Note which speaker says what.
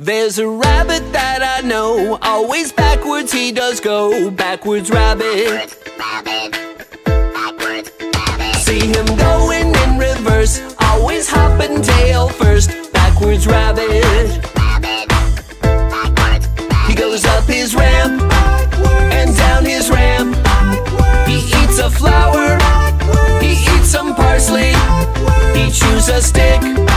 Speaker 1: There's a rabbit that I know, always backwards he does go. Backwards rabbit. Backwards, backwards, rabbit. See him going in reverse, always hopping tail first. Backwards rabbit. rabbit. Backwards, he goes up his ramp and down his ramp. He eats a flower, he eats some parsley, he chews a stick.